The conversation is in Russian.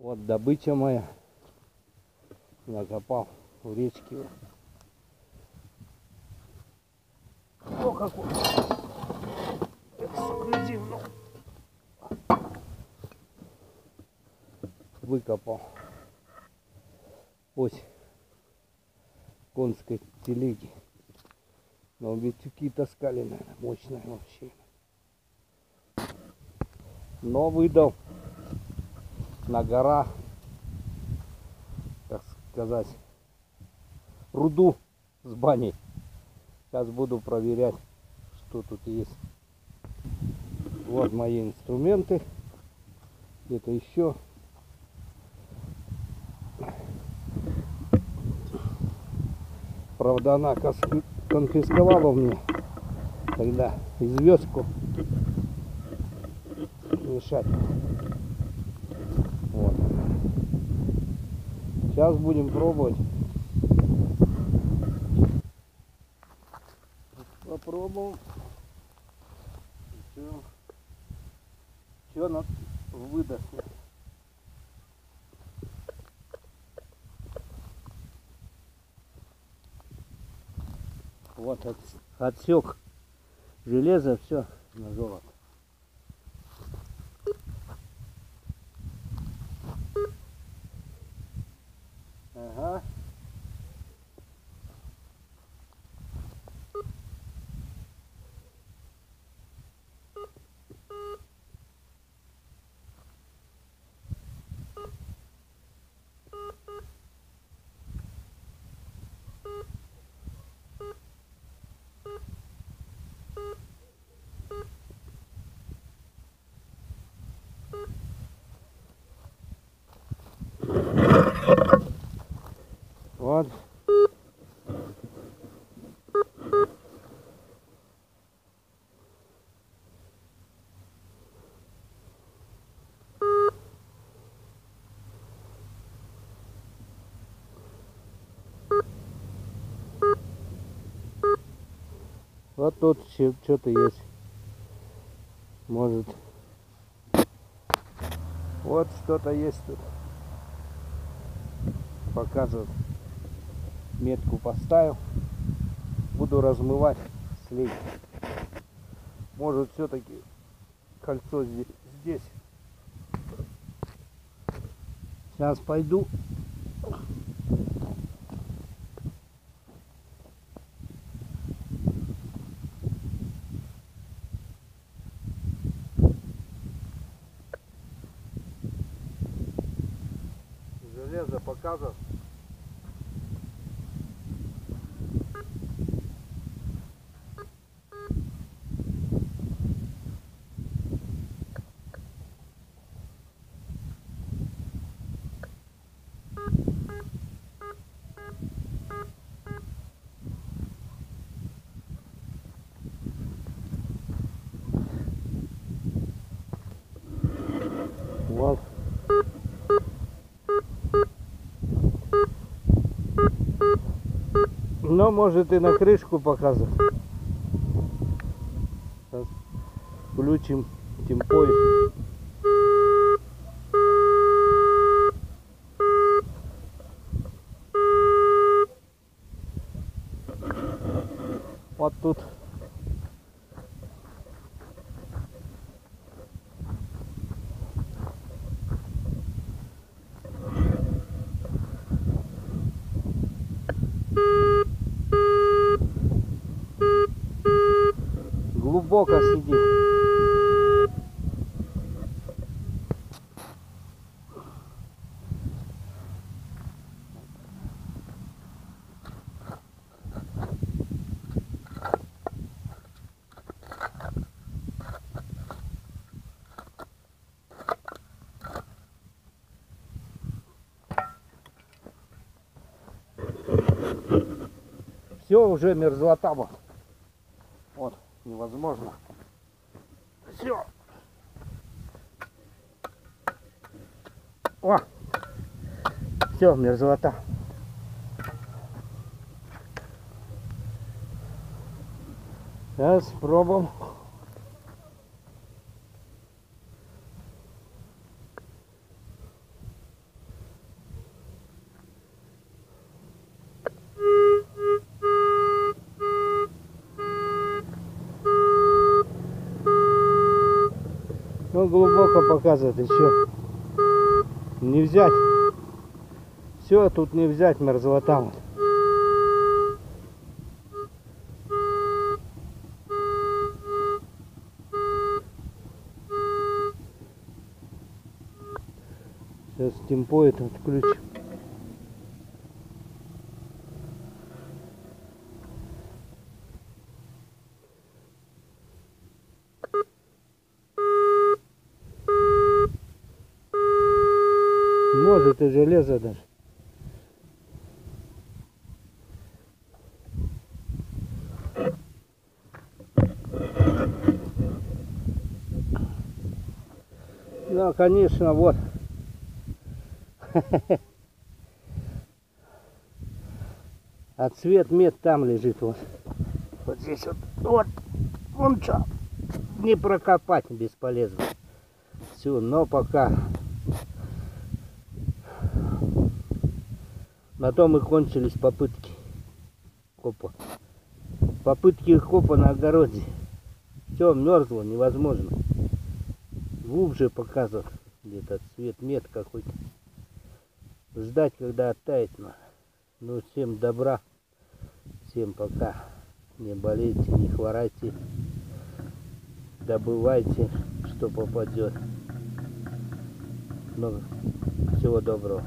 Вот добыча моя. Накопал в речке. О, какой эксклюзивно. Выкопал. Ось конской телеги. Но битюки таскали, наверное, мощная вообще. Но выдал на гора, как сказать, руду с баней. Сейчас буду проверять, что тут есть. Вот мои инструменты. Где-то еще. Правда, она конфисковала мне тогда известку мешать. Сейчас будем пробовать. Попробуем. Все. Что нам выдаст? Вот от, отсек железо, все на золото. Вот. Вот тут что-то есть. Может. Вот что-то есть тут. Показывает. Метку поставил. Буду размывать слить. Может все-таки кольцо здесь. Сейчас пойду. Железо показывает. Вот. Но может и на крышку показывать. Сейчас включим темпой. Вот тут глубоко сидит. Все уже мерзлота вот. Невозможно. Все. О! Все, мерзлота. Сейчас пробуем. Глубоко показывает еще. Не взять. Все, тут не взять мерзлота. вот. Сейчас темпоид отключим. Может и железо даже. Да, конечно, вот. А цвет мед там лежит вот. Вот здесь вот. Вот. Вон что. Не прокопать бесполезно. Все, но пока. На том и кончились попытки копа. Попытки копа на огороде. Все мерзло, невозможно. Глубже показывает где-то цвет мед какой-то. Ждать, когда оттает надо. Ну, всем добра. Всем пока. Не болейте, не хворайте. Добывайте, что попадет. Много всего доброго.